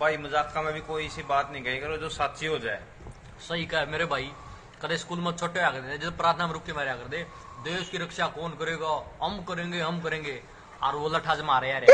भाई मज़ाक में भी कोई ऐसी बात नहीं कही करो जो साची हो जाए। सही कहा मेरे भाई, कदे स्कूल में छोटे आकर दे जैसे प्रार्थना में रुक के मारे कर दे देश की रक्षा कौन करेगा, हम करेंगे हम करेंगे, और वो लठाज मारे यार।